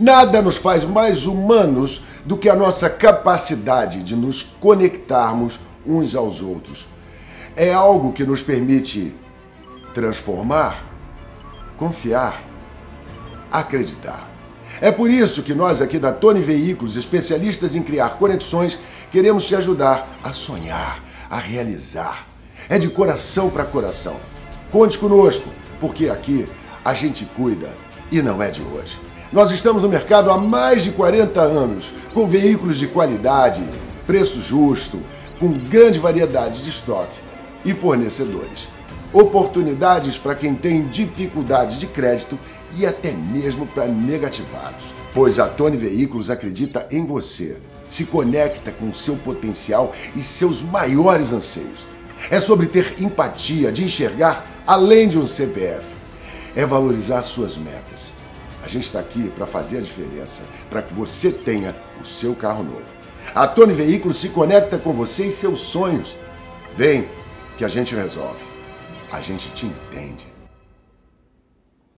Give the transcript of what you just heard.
Nada nos faz mais humanos do que a nossa capacidade de nos conectarmos uns aos outros. É algo que nos permite transformar, confiar, acreditar. É por isso que nós aqui da Tony Veículos, especialistas em criar conexões, queremos te ajudar a sonhar, a realizar. É de coração para coração. Conte conosco, porque aqui a gente cuida e não é de hoje. Nós estamos no mercado há mais de 40 anos, com veículos de qualidade, preço justo, com grande variedade de estoque e fornecedores. Oportunidades para quem tem dificuldade de crédito e até mesmo para negativados. Pois a Tony Veículos acredita em você, se conecta com seu potencial e seus maiores anseios. É sobre ter empatia, de enxergar além de um CPF. É valorizar suas metas. A gente está aqui para fazer a diferença, para que você tenha o seu carro novo. A Tony Veículos se conecta com você e seus sonhos. Vem, que a gente resolve. A gente te entende.